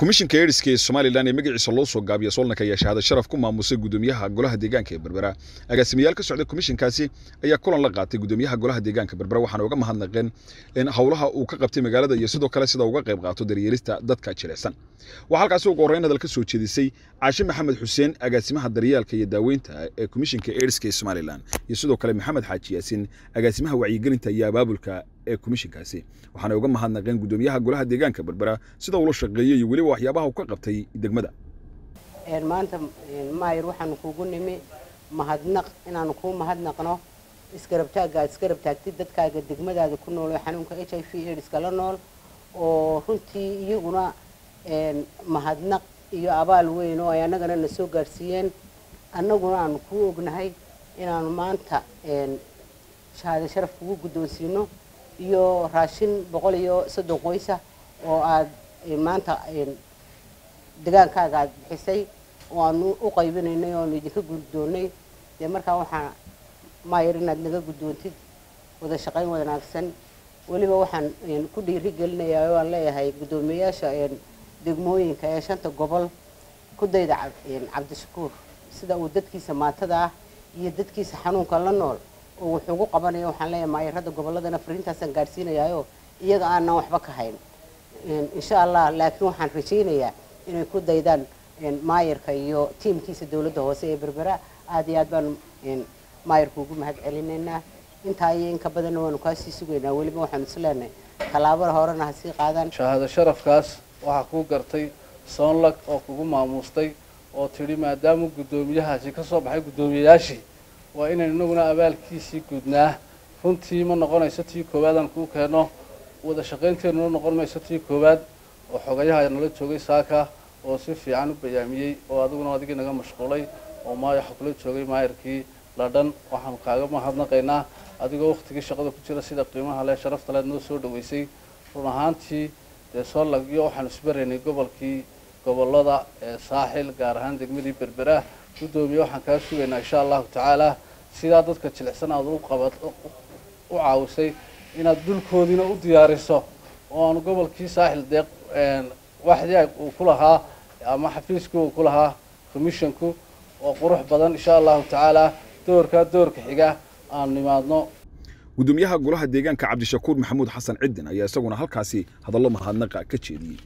komishinka eedhiska ee somalilan ee magaciisa loo soo gaabiya solnaka ayaa shahaado sharaf ku maamusay gudoomiyaha golaha deegaanka ee berbera. Agaasimayaal ka socda komishinkaasi ayaa kulan la qaatay gudoomiyaha golaha deegaanka berbera. Waxaana uga mahadnaqeen in howlaha uu ka qabtay magaalada iyo sidoo kale sida uga qayb qaato daryeelista dadka jilicsan waxaa halkaasi ugu horreyn hadal ka soo jeedisay caashi maxamed xuseen agaasimaha daryeelka iyo daaweynta ee komishinka eedhiska ee somalilan iyo sidoo kale maxamed xaaji yaasiin agaasimaha wacyigelinta iyo abaabulka ee komishinkaasi waxaana uga mahadnaqeen gudoomiyaha golaha deegaanka berbera sida uu la shaqeeyey iyo weliba waxyaabaha uu ka qabtay degmada. Maanta maayir waxaanu kuugu nimi mahadnaq inaanu kuu mahadnaqno isgarabtaagga aad isgarab taagtid dadkaaga degmadaada ku nool xanuunka h i v aidska la nool oo runtii iyaguna mahadnaq iyo abaal weyn oo ay annagana na soo gaadhsiiyeen annaguna aanu kuu ognahay inaanu maanta shahaado sharaf kugu guddoonsiino iyo raashin boqol iyo soddon qoysa oo aad maanta degaankaaga aad bixisay oo aanu u qaybinaynay oo aanu idinka guddoonnay. Dee markaa waxaa maayar inaad naga guddoontid wada shaqayn wanaagsan weliba waxaan ku dhiiri gelinayaa oo aan leeyahay guddoomiyeyaasha degmooyinka ee shanta gobol ku dayda cabdishakuur. Sida uu dadkiisa maatada ah iyo dadkiisa xanuunka la nool oo wuxuu ugu qabanaya waxaan leeyahay maayarada gobolladana fariintaasaan gaadhsiinayaayo iyaga aanan waxba ka hayn. Insha allah laakiin waxaan rajaynayaa inay ku daydaan maayarka iyo tiimkiisa dowladda hoose ee berbera. Aad iyo aad baanu maayarka ugu mahad celinaynaa. Intaa iyo inka badanna waanu kaasii sugaynaa. Weliba waxaanu is leenahay tallaabada horena ha sii qaadaan. Shahaado sharafkaas waxaa kuu gartay soonlag oo kugu maamuustay oo tidhi maadaama guddoomiyahaasi ka soo baxay guddoomiyayaashii waa inaynu inaguna abaalkiisii gudnaa. Runtii ma noqonayso tii koowaad aan kuu keenno wada shaqaynteenuna noqon mayso tii koowaad. Oo xogayaha nala joogay saaka oo si fiican u bayaamiyey oo adiguna adigii naga mashquulay oo maayo waxa kula joogay maayarkii ladhan waxaanu kaaga mahadnaqaynaa adigoo waktigii shaqada ku jira sida qiimaha leh sharafta leed noo soo dhaweysay. Run ahaantii dee soolag iyo waxaanu isbaraynay gobolkii gobollada ee saaxil gaar ahaan degmadii berbera guddoomiye waxaan kaa sugaynaa insha allahu tacaala sidaa dadka jilicsan aad u qabad u caawisay inaad dhulkoodiina u diyaariso oo aanu gobolkii saaxil deeq waxdii uu ku lahaa ama xafiiskii uu ku lahaa commissionku oo qurux badan insha allahu tacaala. Doorkaa doorka xiga aanu nimaadno. Gudoomiyaha golaha deegaanka cabdishakuur maxamuud xasan ciddin ayaa isaguna halkaasi hadallo mahadnaqa ka jeediyey.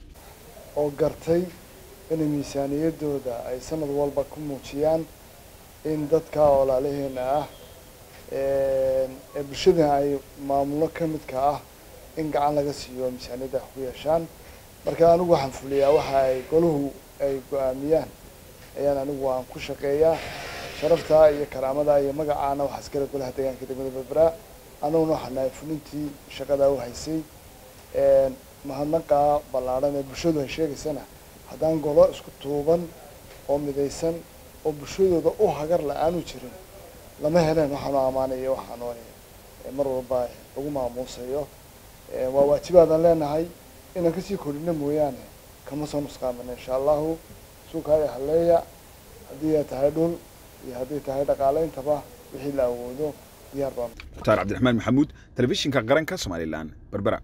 Oo gartay inay miisaaniyadooda ay sanad walba ku muujiyaan in dadka walaalaheena ah ee bulshada ay maamulo ka midka ah in gacan laga siiyo miisaaniyadda ku yeeshaan. Marka anigu waxaan fuliyaa waxa ay goluhu ay go'aamiyaan. Ayaan anigu aan ku shaqeeyaa. Sharafta iyo karaamada iyo magacaana waxaa iskale golaha deegaanka degmada berbera anaguna waxaa fulintii shaqadaa u haysay. Mahadnaqa ballaadhan ee bulshadu ay sheegaysana haddaan golo isku tuuban oo midaysan oo bulshadooda u hagar la'aanu jirin lama heleen waxaanu ammaanayo waxaanu mar walba lagu maamuusayo. Waa waajibaadaan leenahay inaan ka sii kordhino mooyaane kama soo nusqaamino insha allahu suukaaya haleeya haddii ay tahay dhul iyo hadday tahay dhaqaaleyntaba wixii la awoodo diyaar baan. Mukhtaar cabdiraxmaan maxamuud telefishinka qaranka somalilan berbera